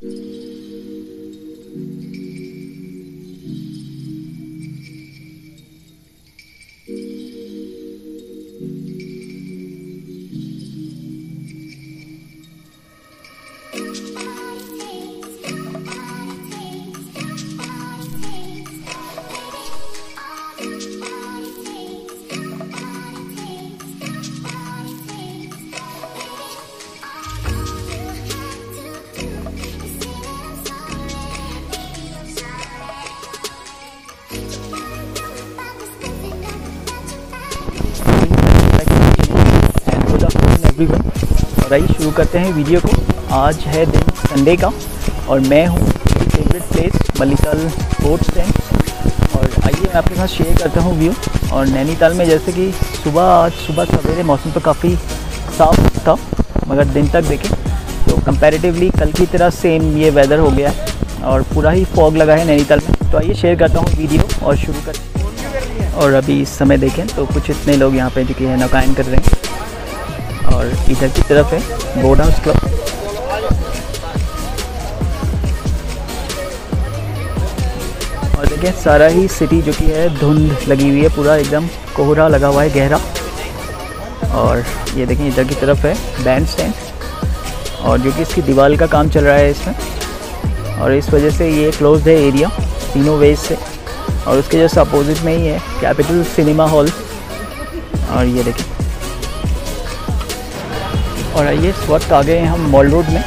Mm-hmm. Everyone और आइए शुरू करते हैं वीडियो को। आज है दिन संडे का और मैं हूँ favourite place Mallital boat stand और आइए मैं आपके साथ शेयर करता हूँ व्यू और नैनीताल में जैसे कि सुबह, आज सुबह सवेरे मौसम तो काफ़ी साफ़ था, मगर दिन तक देखें तो कंपैरेटिवली कल की तरह सेम ये वेदर हो गया है और पूरा ही फॉग लगा है नैनीताल में। तो आइए शेयर करता हूँ वीडियो और शुरू कर और अभी इस समय देखें तो कुछ इतने लोग यहाँ पे जो कि है, नौकायन कर रहे हैं। और इधर की तरफ़ है बोर्ड हाउस क्लब और देखें सारा ही सिटी जो कि है, धुंध लगी हुई है, पूरा एकदम कोहरा लगा हुआ है, गहरा। और ये देखें इधर की तरफ़ है बैंड स्टैंड और जो कि इसकी दीवार का काम चल रहा है इसमें। और इस वजह से ये क्लोज है एरिया तीनों वेज से। और उसके जस्ट अपोजिट में ही है कैपिटल सिनेमा हॉल और ये देखें और आइए, इस वक्त आ गए हैं हम मॉल रोड में।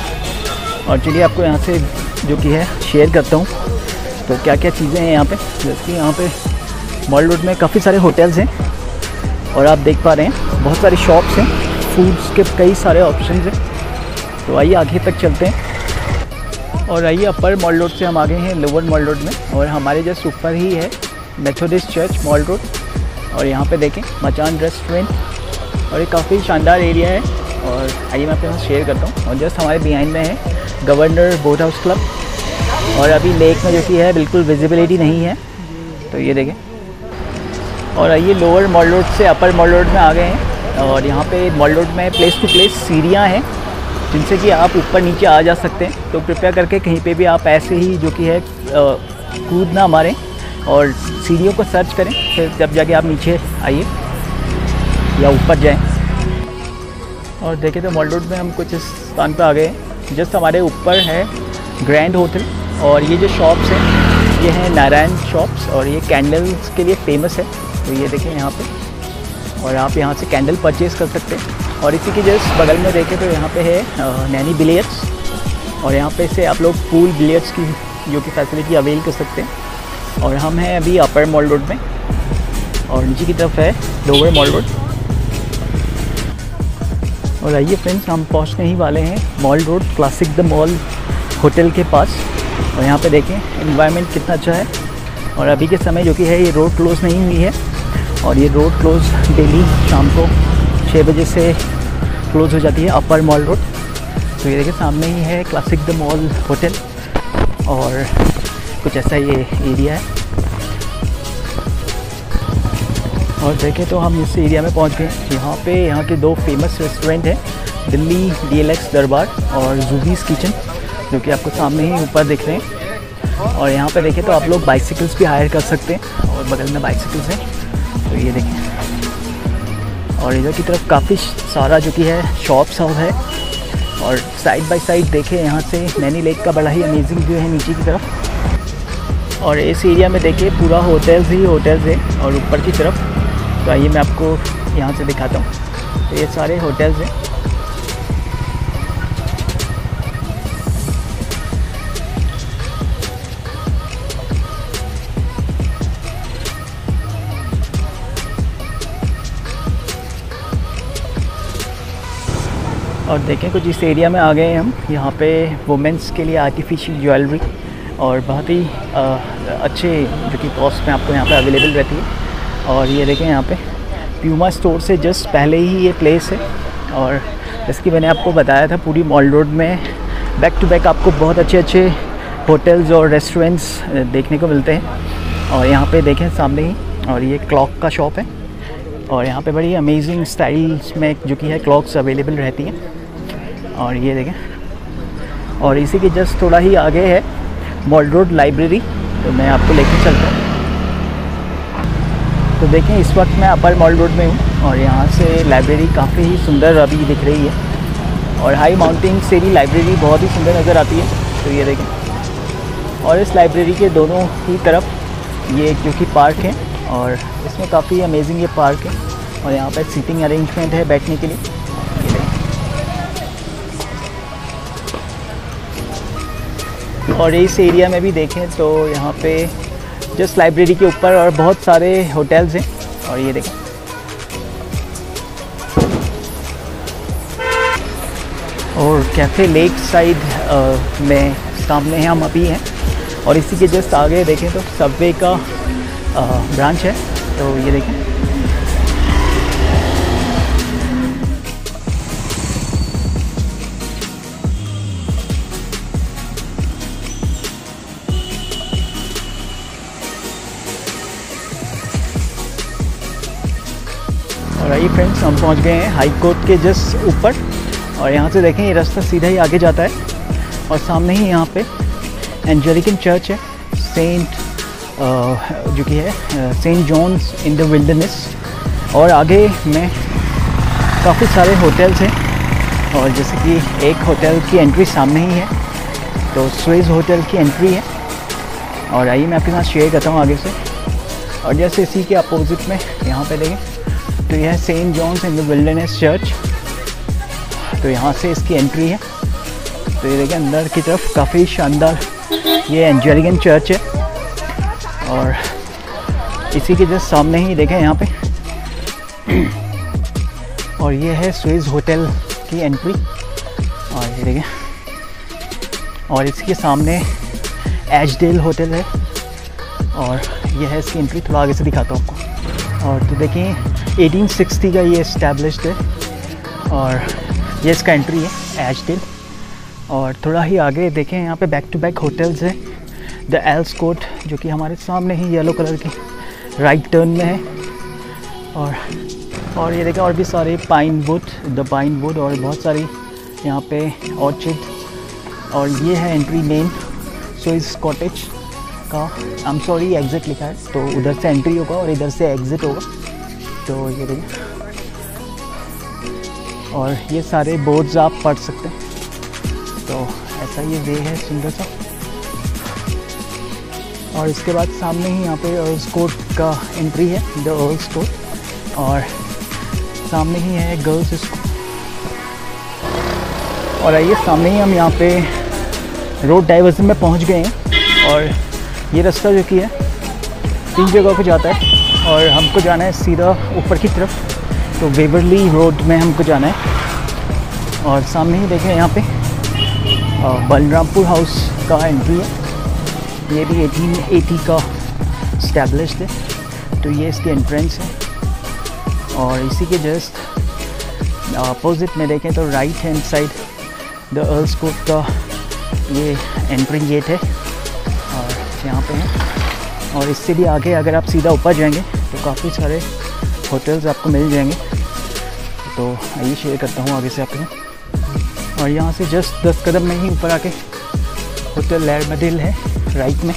और चलिए, आपको यहाँ से जो कि है, शेयर करता हूँ। तो क्या क्या चीज़ें हैं यहाँ पे? जैसे कि यहाँ पे मॉल रोड में काफ़ी सारे होटल्स हैं और आप देख पा रहे हैं, बहुत सारे शॉप्स हैं फूड्स के कई सारे ऑप्शन हैं। तो आइए, आगे तक चलते हैं। और आइए, अपर मॉल रोड से हम आ गए हैं, लोअर मॉल रोड में। और हमारे जस्ट ऊपर ही है मेथोडिस्ट चर्च मॉल रोड। और यहाँ पे देखें मचान रेस्टोरेंट और ये काफ़ी शानदार एरिया है। और आइए मैं आपके साथ शेयर करता हूँ। और जस्ट हमारे बिहाइंड में है गवर्नर बोट हाउस क्लब और अभी लेक में जो कि है, बिल्कुल विजिबिलिटी नहीं है। तो ये देखें। और आइए लोअर मॉल रोड से अपर मॉल रोड में आ गए हैं। और यहाँ पे मॉल रोड में प्लेस टू प्लेस सीढ़ियाँ हैं, जिनसे कि आप ऊपर नीचे आ जा सकते हैं। तो कृपया करके कहीं पे भी आप ऐसे ही जो कि है कूद ना मारें और सीढ़ियों को सर्च करें। फिर जब जाके आप नीचे आइए या ऊपर जाएँ। और देखें तो मॉल रोड में हम कुछ इस स्थान पर आ गए जस्ट हमारे ऊपर है ग्रैंड होटल और ये जो शॉप्स हैं, ये हैं नारायण शॉप्स और ये कैंडल्स के लिए फ़ेमस है। तो ये देखें यहाँ पे और आप यहाँ से कैंडल परचेज़ कर सकते हैं। और इसी के जस्ट बगल में देखें तो यहाँ पे है नैनी बिलियर्ड्स और यहाँ पे से आप लोग पूल बिलियर्ड्स की, जो कि फैसिलिटी अवेल कर सकते हैं। और हम हैं अभी अपर मॉल रोड में और नीचे की तरफ़ है लोअर मॉल रोड और आइए फ्रेंड्स हम पहुँचने ही वाले हैं mall road classic the mall hotel के पास। और यहाँ पे देखें इन्वायरमेंट कितना अच्छा है। और अभी के समय जो कि है, ये रोड क्लोज़ नहीं हुई है। और ये रोड क्लोज़ डेली शाम को छः बजे से क्लोज़ हो जाती है अपर मॉल रोड तो ये देखिए, सामने ही है क्लासिक द मॉल होटल और कुछ ऐसा ये एरिया है। और देखें तो हम इस एरिया में पहुँच गए। यहाँ पे, यहाँ के दो फ़ेमस रेस्टोरेंट हैं, दिल्ली डीएलएक्स दरबार और जूबीज़ किचन जो कि आपको सामने ही ऊपर दिख रहे हैं। और यहाँ पे देखें तो आप लोग बाइसिकल्स भी हायर कर सकते हैं और बगल में बाइसिकल्स हैं। तो ये देखें। और इधर की तरफ़ काफ़ी सारा जो कि है शॉप्स हाउस है। और साइड बाय साइड देखें, यहाँ से नैनी लेक का बड़ा ही अमेजिंग व्यू है नीचे की तरफ़। और इस एरिया में देखिए पूरा होटल्स ही होटल्स है और ऊपर की तरफ़ तो आइए मैं आपको यहाँ से दिखाता हूँ। तो ये सारे होटल्स हैं। और देखें कुछ इस एरिया में आ गए हम। यहाँ पे वुमेंस के लिए आर्टिफिशियल ज्वेलरी और बहुत ही अच्छे जो कि कॉस्ट में आपको यहाँ पे अवेलेबल रहती है। और ये देखें यहाँ पे प्यूमा स्टोर से जस्ट पहले ही ये प्लेस है। और जैसे मैंने आपको बताया था पूरी मॉल रोड में बैक टू बैक आपको बहुत अच्छे अच्छे होटल्स और रेस्टोरेंट्स देखने को मिलते हैं। और यहाँ पे देखें सामने ही, और ये क्लॉक का शॉप है। और यहाँ पे बड़ी अमेजिंग स्टाइल्स में जो कि है क्लॉक्स अवेलेबल रहती हैं। और ये देखें, और इसी के जस्ट थोड़ा ही आगे है मॉल रोड लाइब्रेरी तो मैं आपको लेके चलता हूँ। तो देखें, इस वक्त मैं अपर मॉल रोड में हूँ और यहाँ से लाइब्रेरी काफ़ी ही सुंदर अभी दिख रही है। और हाई माउंटेन से भी लाइब्रेरी बहुत ही सुंदर नज़र आती है। तो ये देखें। और इस लाइब्रेरी के दोनों ही तरफ़ ये जो कि पार्क है और इसमें काफ़ी अमेजिंग ये पार्क है और यहाँ पर सीटिंग अरेंजमेंट है बैठने के लिए। और इस एरिया में भी देखें तो यहाँ पे जस्ट लाइब्रेरी के ऊपर और बहुत सारे होटल्स हैं। और ये देखें। और कैफ़े लेक साइड में सामने हैं हम अभी हैं। और इसी के जस्ट आगे देखें तो सबवे का ब्रांच है। तो ये देखें। फ्रेंड्स हम पहुँच गए हैं हाई कोर्ट के जस्ट ऊपर। और यहाँ से देखें, ये रास्ता सीधा ही आगे जाता है। और सामने ही यहाँ पे एंजेलिकन चर्च है। सेंट जो कि है saint John's in the wilderness और आगे में काफ़ी सारे होटल्स हैं। और जैसे कि एक होटल की एंट्री सामने ही है। तो स्विज होटल की एंट्री है। और आइए मैं आपके साथ शेयर करता हूँ आगे से। और जैसे इसी के अपोजिट में यहाँ पे देखें तो यह saint John's in the wilderness church. तो यहाँ से इसकी एंट्री है। तो ये देखिए अंदर की तरफ़ काफ़ी शानदार ये एंजेलिकन चर्च है। और इसी के जस्ट सामने ही देखें यहाँ पे। और ये है स्विज होटल की एंट्री। और ये देखें और इसी के सामने एचडेल होटल है। और ये है इसकी एंट्री, थोड़ा आगे से दिखाता हूँ आपको। और तो देखें 1860 का ये इस्टेब्लिश्ड है और ये इसका एंट्री है एचडिल और थोड़ा ही आगे देखें, यहाँ पे बैक टू बैक होटल्स हैं। द एल्स कोट जो कि हमारे सामने ही येलो कलर की राइट टर्न में है। और और ये देखें, और भी सारे pine wood the pine wood और बहुत सारी यहाँ पे ऑर्चिड और ये है एंट्री मेन स्विस कॉटेज का। आई एम सॉरी एग्ज़िट लिखा है तो उधर से एंट्री होगा और इधर से एग्ज़िट होगा। तो ये देखिए और ये सारे बोर्ड्स आप पढ़ सकते हैं। तो ऐसा ये वे है, सुंदर सा। और इसके बाद सामने ही यहाँ पे अर्ल्स कोर्ट का एंट्री है द अर्ल्स कोर्ट और सामने ही है गर्ल्स स्कूल और आइए, सामने ही हम यहाँ पे रोड डाइवर्सन में पहुँच गए हैं। और ये रास्ता जो कि है, तीन जगह को जाता है। और हमको जाना है सीधा ऊपर की तरफ़ तो वेवरली रोड में हमको जाना है। और सामने ही देखें यहाँ पे बलरामपुर हाउस का एंट्री है। ये भी एटीन एटी का स्टैब्लिश है तो ये इसकी एंट्रेंस है। और इसी के जस्ट अपोजिट में देखें तो right hand side the Earls Court का ये एंट्री गेट है। और यहाँ पे है। और इससे भी आगे अगर आप सीधा ऊपर जाएँगे काफ़ी सारे होटल्स आपको मिल जाएँगे। तो आइए शेयर करता हूँ आगे से आपके और यहाँ से जस्ट दस कदम में ही ऊपर आके होटल एडमाडेल है राइट में।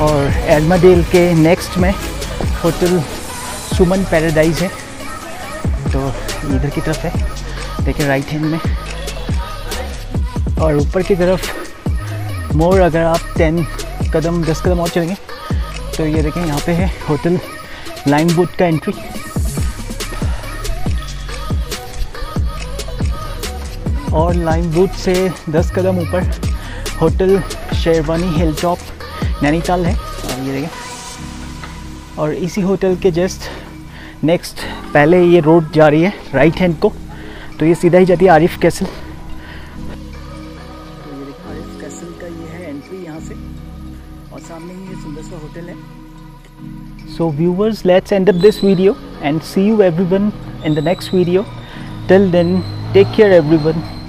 और एडमाडेल के नेक्स्ट में होटल सुमन पैराडाइज है। तो इधर की तरफ़ है, देखिए राइट हैंड में। और ऊपर की तरफ़ मोर अगर आप टेन कदम, दस कदम और चलेंगे तो ये देखें, यहाँ पे है होटल लाइन बोट का एंट्री और लाइन बोट से दस कदम ऊपर hotel Sherwani hill top Nainital है। और ये देखें, और इसी होटल के जस्ट नेक्स्ट पहले ये रोड जा रही है राइट हैंड को। तो ये सीधा ही जाती है Arif castle. So viewers, let's end up this video and see you everyone in the next video. Till then, take care everyone.